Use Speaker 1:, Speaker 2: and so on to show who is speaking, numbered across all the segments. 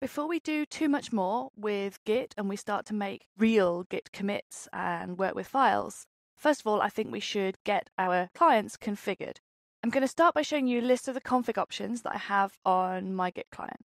Speaker 1: Before we do too much more with Git and we start to make real Git commits and work with files, first of all, I think we should get our clients configured. I'm going to start by showing you a list of the config options that I have on my Git client.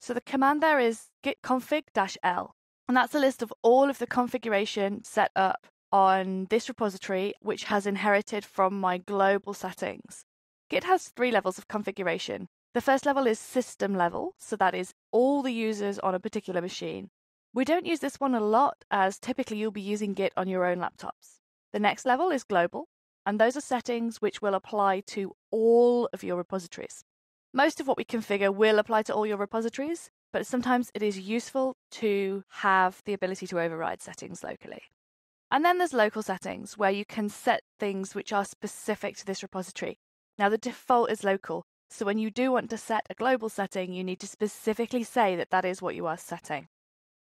Speaker 1: So the command there is git config-l, and that's a list of all of the configuration set up on this repository, which has inherited from my global settings. Git has three levels of configuration. The first level is system level, so that is all the users on a particular machine. We don't use this one a lot, as typically you'll be using Git on your own laptops. The next level is global, and those are settings which will apply to all of your repositories. Most of what we configure will apply to all your repositories, but sometimes it is useful to have the ability to override settings locally. And then there's local settings where you can set things which are specific to this repository. Now, the default is local, so when you do want to set a global setting, you need to specifically say that that is what you are setting.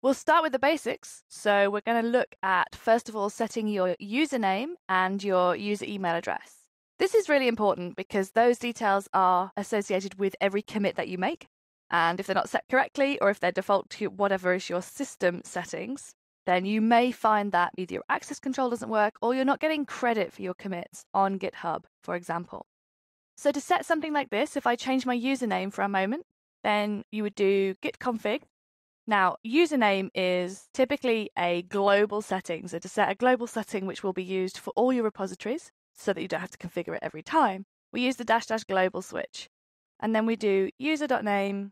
Speaker 1: We'll start with the basics. So we're going to look at, first of all, setting your username and your user email address. This is really important because those details are associated with every commit that you make. And if they're not set correctly, or if they're default to whatever is your system settings, then you may find that either your access control doesn't work or you're not getting credit for your commits on GitHub, for example. So to set something like this, if I change my username for a moment, then you would do git config. Now, username is typically a global setting. So to set a global setting which will be used for all your repositories so that you don't have to configure it every time, we use the dash dash global switch. And then we do user.name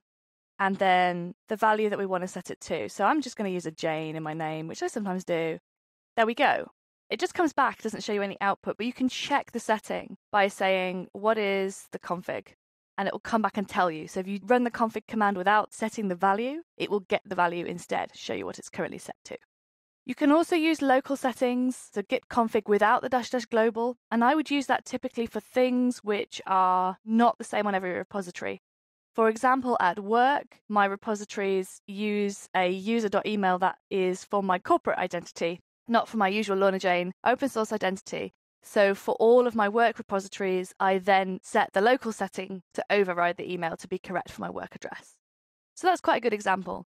Speaker 1: and then the value that we want to set it to. So I'm just going to use a Jane in my name, which I sometimes do. There we go. It just comes back, doesn't show you any output, but you can check the setting by saying, what is the config? And it will come back and tell you. So if you run the config command without setting the value, it will get the value instead, show you what it's currently set to. You can also use local settings, so git config without the dash dash global, and I would use that typically for things which are not the same on every repository. For example, at work, my repositories use a user.email that is for my corporate identity, not for my usual Lorna Jane open source identity. So for all of my work repositories, I then set the local setting to override the email to be correct for my work address. So that's quite a good example.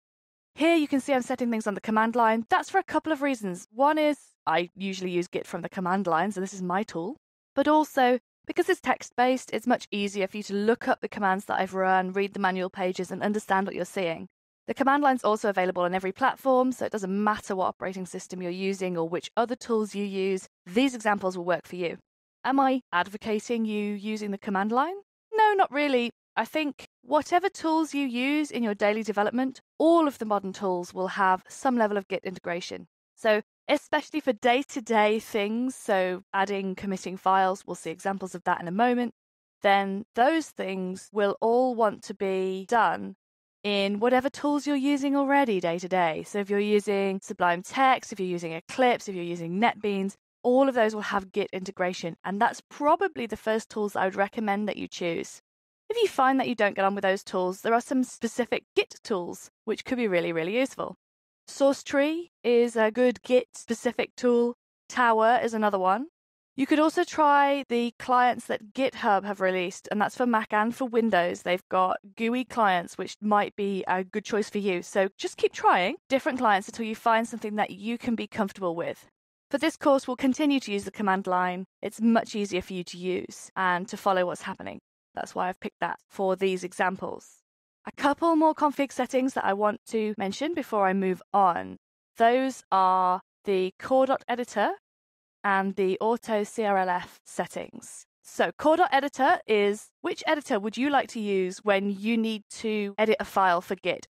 Speaker 1: Here you can see I'm setting things on the command line. That's for a couple of reasons. One is I usually use Git from the command line, so this is my tool. But also, because it's text based, it's much easier for you to look up the commands that I've run, read the manual pages, and understand what you're seeing. The command line's also available on every platform, so it doesn't matter what operating system you're using or which other tools you use, these examples will work for you. Am I advocating you using the command line? No, not really. I think whatever tools you use in your daily development, all of the modern tools will have some level of Git integration. So, especially for day to day things, so adding, committing files, we'll see examples of that in a moment, then those things will all want to be done in whatever tools you're using already day to day. So if you're using Sublime Text, if you're using Eclipse, if you're using NetBeans, all of those will have Git integration. And that's probably the first tools I would recommend that you choose. If you find that you don't get on with those tools, there are some specific Git tools which could be really, really useful. SourceTree is a good Git specific tool. Tower is another one. You could also try the clients that GitHub have released, and that's for Mac and for Windows. They've got GUI clients, which might be a good choice for you. So just keep trying different clients until you find something that you can be comfortable with. For this course, we'll continue to use the command line. It's much easier for you to use and to follow what's happening. That's why I've picked that for these examples. A couple more config settings that I want to mention before I move on. Those are the core.editor and the auto CRLF settings. So, core editor is which editor would you like to use when you need to edit a file for Git?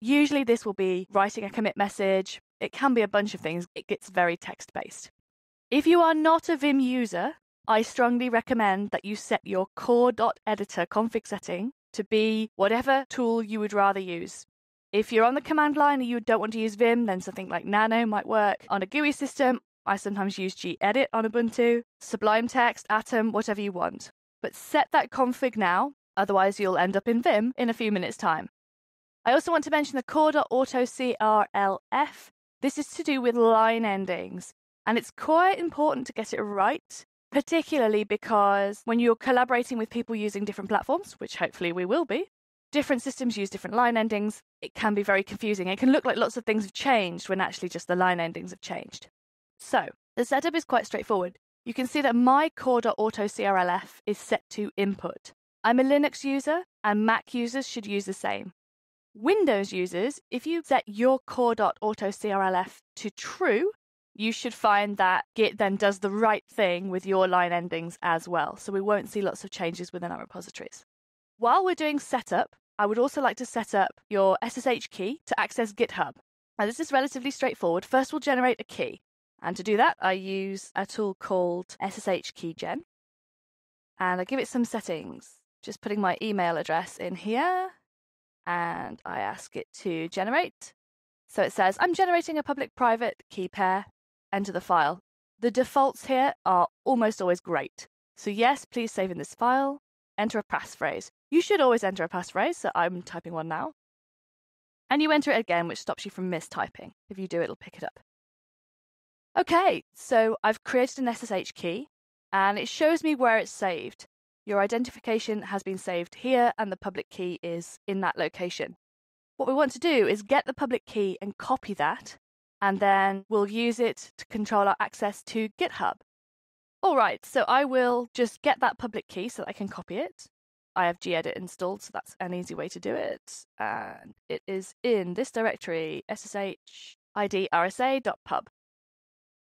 Speaker 1: Usually, this will be writing a commit message. It can be a bunch of things. It gets very text based. If you are not a Vim user, I strongly recommend that you set your core.editor config setting to be whatever tool you would rather use. If you're on the command line and you don't want to use Vim, then something like Nano might work. On a GUI system, I sometimes use gedit on Ubuntu, Sublime Text, Atom, whatever you want. But set that config now, otherwise you'll end up in Vim in a few minutes' time. I also want to mention the core.autocrlf. This is to do with line endings, and it's quite important to get it right, particularly because when you're collaborating with people using different platforms, which hopefully we will be, different systems use different line endings, it can be very confusing. It can look like lots of things have changed when actually just the line endings have changed. So the setup is quite straightforward. You can see that my core.autocrlf is set to input. I'm a Linux user, and Mac users should use the same. Windows users, if you set your core.autocrlf to true, you should find that Git then does the right thing with your line endings as well. So we won't see lots of changes within our repositories. While we're doing setup, I would also like to set up your SSH key to access GitHub. Now, this is relatively straightforward. First, we'll generate a key. And to do that, I use a tool called SSH Keygen. And I give it some settings. Just putting my email address in here. And I ask it to generate. So it says, I'm generating a public private key pair. Enter the file. The defaults here are almost always great. So, yes, please save in this file. Enter a passphrase. You should always enter a passphrase, so I'm typing one now. And you enter it again, which stops you from mistyping. If you do, it'll pick it up. Okay, so I've created an SSH key and it shows me where it's saved. Your identification has been saved here and the public key is in that location. What we want to do is get the public key and copy that, and then we'll use it to control our access to GitHub. All right, so I will just get that public key so that I can copy it. I have gedit installed, so that's an easy way to do it. And it is in this directory, ssh id rsa.pub.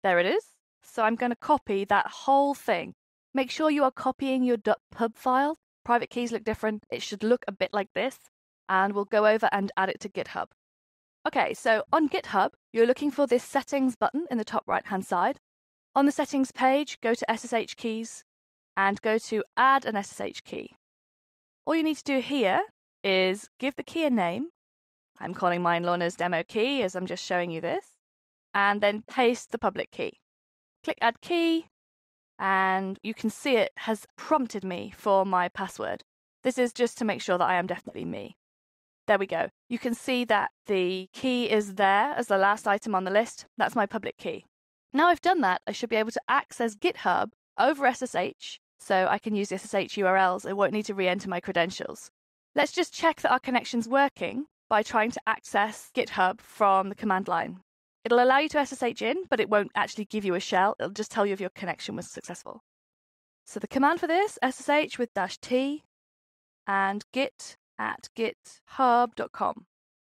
Speaker 1: There it is. So I'm going to copy that whole thing. Make sure you are copying your .pub file. Private keys look different. It should look a bit like this. And we'll go over and add it to GitHub. Okay, so on GitHub, you're looking for this settings button in the top right hand side. On the settings page, go to SSH keys and go to add an SSH key. All you need to do here is give the key a name. I'm calling mine Lorna's demo key as I'm just showing you this and then paste the public key. Click Add Key, and you can see it has prompted me for my password. This is just to make sure that I am definitely me. There we go. You can see that the key is there as the last item on the list. That's my public key. Now I've done that, I should be able to access GitHub over SSH so I can use the SSH URLs. I won't need to re enter my credentials. Let's just check that our connection's working by trying to access GitHub from the command line. It'll allow you to SSH in, but it won't actually give you a shell. It'll just tell you if your connection was successful. So the command for this, SSH with dash T and git at github.com.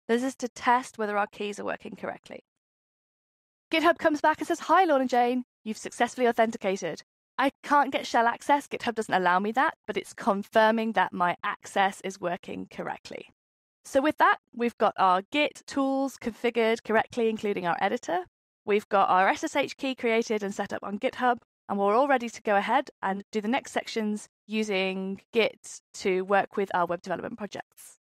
Speaker 1: This is to test whether our keys are working correctly. GitHub comes back and says, Hi, Lorna Jane, you've successfully authenticated. I can't get shell access. GitHub doesn't allow me that, but it's confirming that my access is working correctly. So with that, we've got our Git tools configured correctly, including our editor. We've got our SSH key created and set up on GitHub, and we're all ready to go ahead and do the next sections using Git to work with our web development projects.